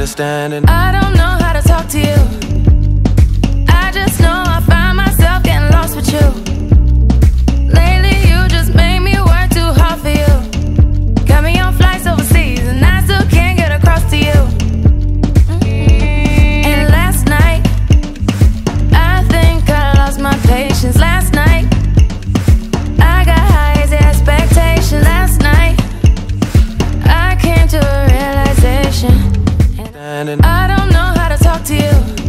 understanding. I don't know how to talk to you. I just know I find myself getting lost with you. Lately, you just make me work too hard for you. Got me on flights overseas, and I still can't get across to you. And last night, I think I lost my patience. I don't know how to talk to you.